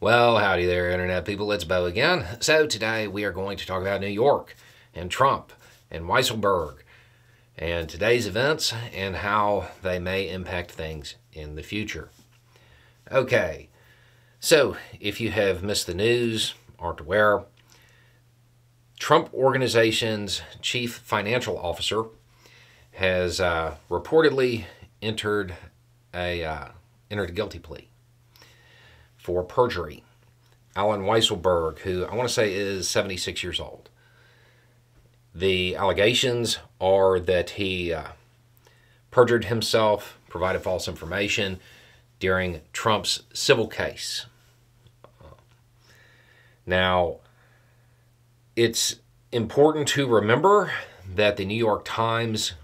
Well, howdy there, Internet people. It's Beau again. So, today we are going to talk about New York and Trump and Weisselberg and today's events and how they may impact things in the future. Okay, so if you have missed the news, aren't aware, Trump Organization's chief financial officer has uh, reportedly entered a uh, entered a guilty plea for perjury. Allen Weisselberg, who I want to say is 76 years old. The allegations are that he uh, perjured himself, provided false information during Trump's civil case. Now, it's important to remember that the New York Times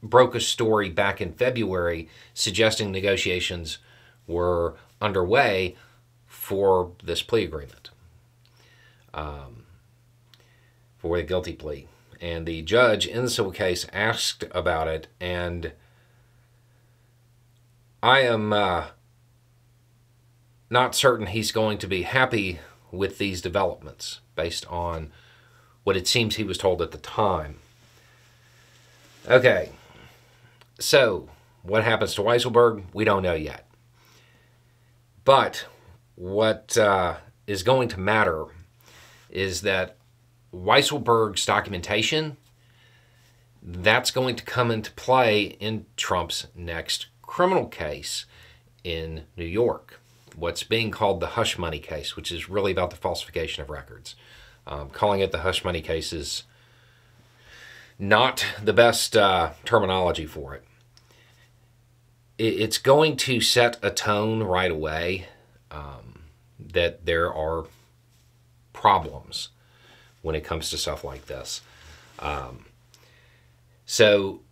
broke a story back in February suggesting negotiations were underway for this plea agreement, um, for the guilty plea. And the judge in the civil case asked about it, and I am uh, not certain he's going to be happy with these developments based on what it seems he was told at the time. Okay, so what happens to Weisselberg? We don't know yet. But what uh, is going to matter is that Weisselberg's documentation that's going to come into play in Trump's next criminal case in New York. What's being called the hush money case, which is really about the falsification of records. Um, calling it the hush money case is not the best uh, terminology for it it's going to set a tone right away um, that there are problems when it comes to stuff like this. Um, so,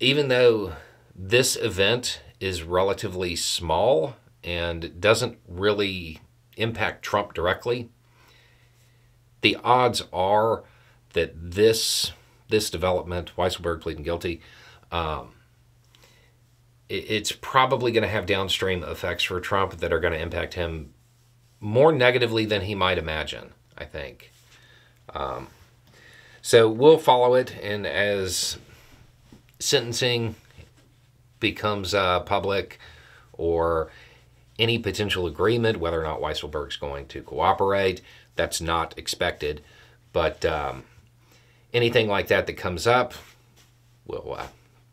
even though this event is relatively small and it doesn't really impact Trump directly, the odds are that this this development, Weisselberg pleading guilty, um, it's probably going to have downstream effects for Trump that are going to impact him more negatively than he might imagine, I think. Um, so we'll follow it, and as sentencing becomes uh, public or any potential agreement, whether or not Weisselberg's going to cooperate, that's not expected. But um, anything like that that comes up, we'll uh,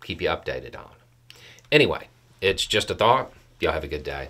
keep you updated on. Anyway, it's just a thought. Y'all have a good day.